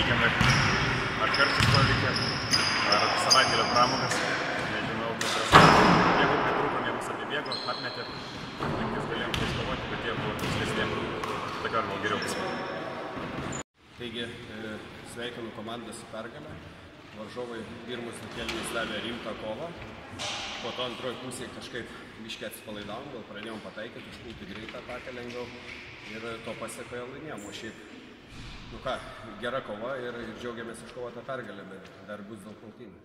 teigiamai. Ar karštis paveikė, ar savaitėlio pramogas, nežinau, bet jėgų pritrūko, jie mus apibėgo, atmetė, penkis galėjom iškovoti, bet jie buvo tikslesnė. Dabar gal geriau bus. Taigi, e, sveikinu komandą su pergalė. Varžovai pirmus kelnius davė rimtą kovą. Po to antroji pusė kažkaip biškiai atsipalaidavom, gal pradėjom pataikyti, užpulti greitą ataką lengviau ir to pasiekoje laimėjom. O šiaip nu ką, gera kova ir, ir džiaugiamės iškovotą pergalę, bet dar bus daug rungtynių.